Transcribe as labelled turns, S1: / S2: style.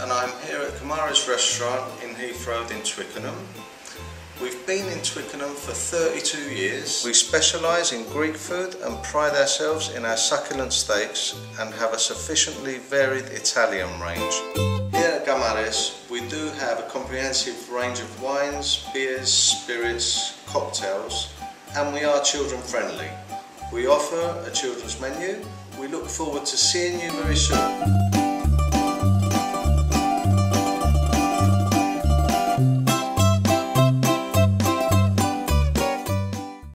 S1: And I'm here at Kamares restaurant in Heath Road in Twickenham. We've been in Twickenham for 32 years. We specialise in Greek food and pride ourselves in our succulent steaks and have a sufficiently varied Italian range. Here at Kamares, we do have a comprehensive range of wines, beers, spirits, cocktails and we are children friendly. We offer a children's menu. We look forward to seeing you very soon.